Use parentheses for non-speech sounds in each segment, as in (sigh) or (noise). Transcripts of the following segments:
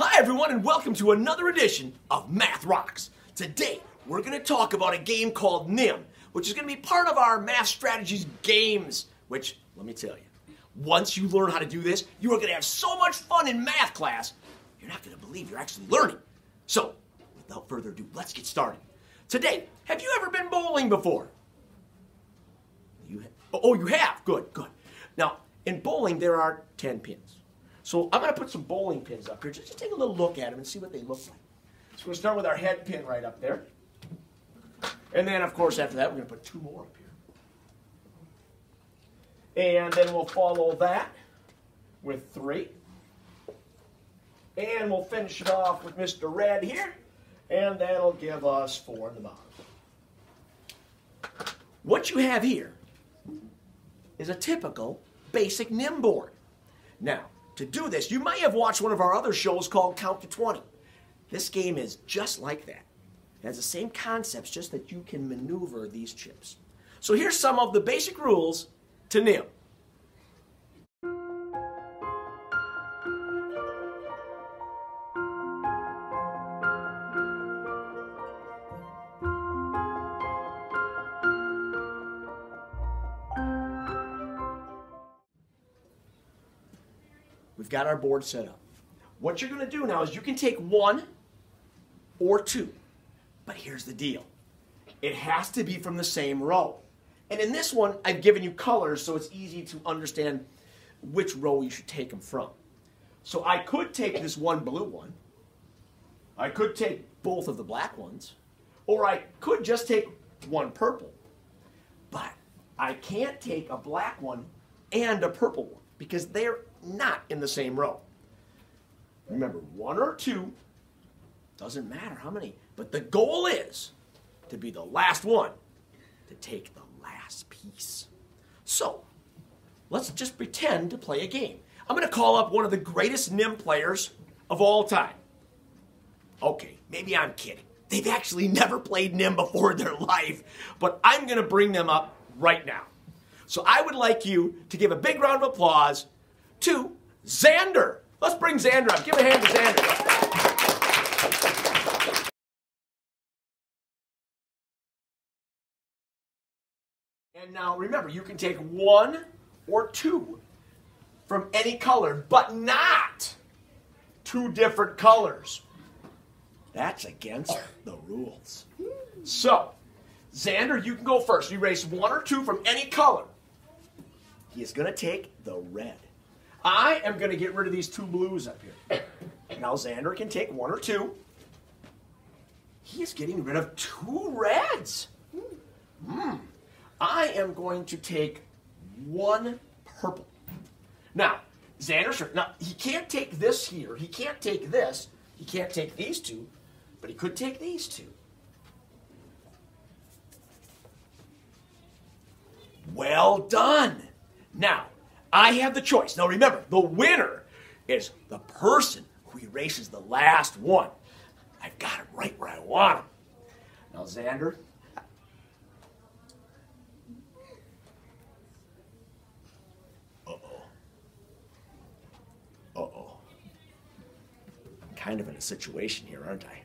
Hi, everyone, and welcome to another edition of Math Rocks. Today, we're going to talk about a game called NIM, which is going to be part of our Math Strategies games, which, let me tell you, once you learn how to do this, you are going to have so much fun in math class, you're not going to believe you're actually learning. So, without further ado, let's get started. Today, have you ever been bowling before? You oh, you have? Good, good. Now, in bowling, there are 10 pins. So I'm going to put some bowling pins up here. Just, take a little look at them and see what they look like. So we'll start with our head pin right up there. And then, of course, after that, we're going to put two more up here. And then we'll follow that with three. And we'll finish it off with Mr. Red here. And that'll give us four in the bottom. What you have here is a typical basic NIM board. Now, to do this, you might have watched one of our other shows called Count to 20. This game is just like that. It has the same concepts, just that you can maneuver these chips. So here's some of the basic rules to NIM. We've got our board set up. What you're going to do now is you can take one or two. But here's the deal. It has to be from the same row. And in this one, I've given you colors so it's easy to understand which row you should take them from. So I could take this one blue one. I could take both of the black ones. Or I could just take one purple. But I can't take a black one and a purple one because they're not in the same row. Remember, one or two, doesn't matter how many, but the goal is to be the last one to take the last piece. So, let's just pretend to play a game. I'm going to call up one of the greatest NIM players of all time. Okay, maybe I'm kidding. They've actually never played NIM before in their (laughs) life, but I'm going to bring them up right now. So I would like you to give a big round of applause to Xander. Let's bring Xander up. Give a hand to Xander. And now remember, you can take one or two from any color, but not two different colors. That's against the rules. So, Xander, you can go first. You race one or two from any color. He is going to take the red. I am going to get rid of these two blues up here. Now Xander can take one or two. He is getting rid of two reds. Hmm. I am going to take one purple. Now, Xander. Now, he can't take this here. He can't take this. He can't take these two. But he could take these two. Well done. Now, I have the choice. Now remember, the winner is the person who erases the last one. I've got him right where I want him. Now, Xander. Kind of in a situation here, aren't I?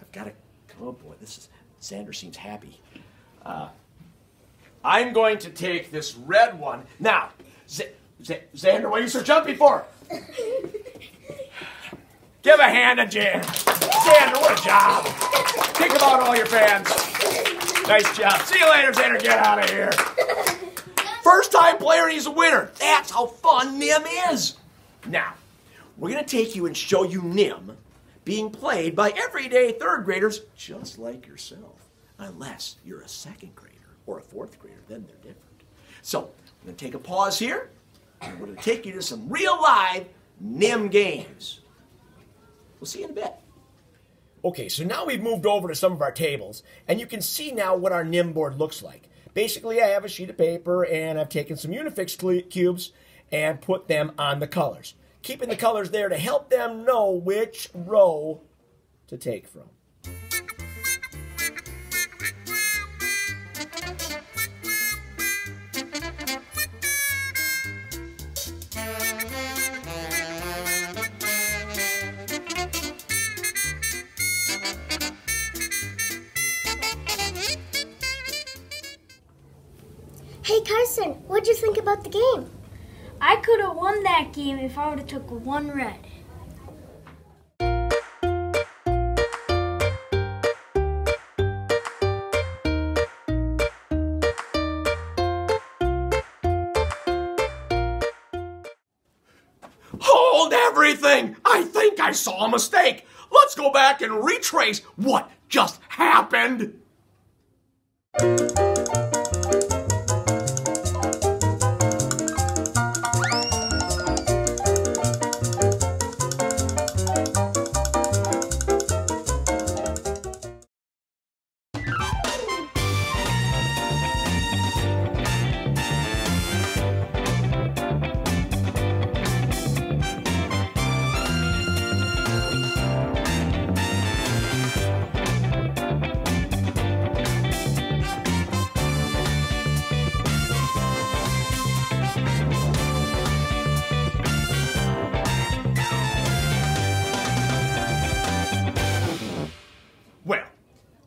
I've got to... Oh, boy, this is... Xander seems happy. Uh, I'm going to take this red one. Now, Z- Z- Xander, what are you so jumpy for? Give a hand to Jan. Xander, what a job. Think about all your fans. Nice job. See you later, Xander. Get out of here. First time player, he's a winner. That's how fun NIM is. Now, we're going to take you and show you NIM being played by everyday third graders just like yourself. Unless you're a second grader or a fourth grader, then they're different. So, I'm going to take a pause here, we're going to take you to some real live NIM games. We'll see you in a bit. Okay, so now we've moved over to some of our tables, and you can see now what our NIM board looks like. Basically, I have a sheet of paper, and I've taken some Unifix cubes and put them on the colors, keeping the colors there to help them know which row to take from. Hey Carson, what'd you think about the game? I could have won that game if I would have took one red. Hold everything! I think I saw a mistake. Let's go back and retrace what just happened.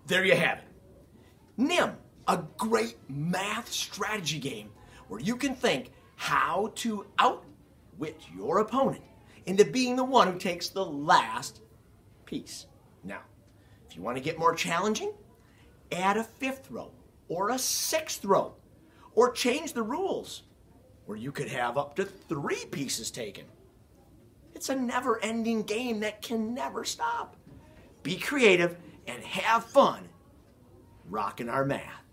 There you have it. NIM, a great math strategy game where you can think how to outwit your opponent into being the one who takes the last piece. Now, if you want to get more challenging, add a fifth row or a sixth row or change the rules where you could have up to three pieces taken. It's a never ending game that can never stop. Be creative and have fun rocking our math.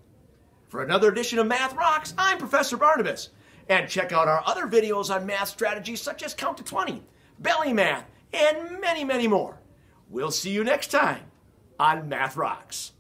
For another edition of Math Rocks, I'm Professor Barnabas. And check out our other videos on math strategies such as Count to 20, Belly Math, and many, many more. We'll see you next time on Math Rocks.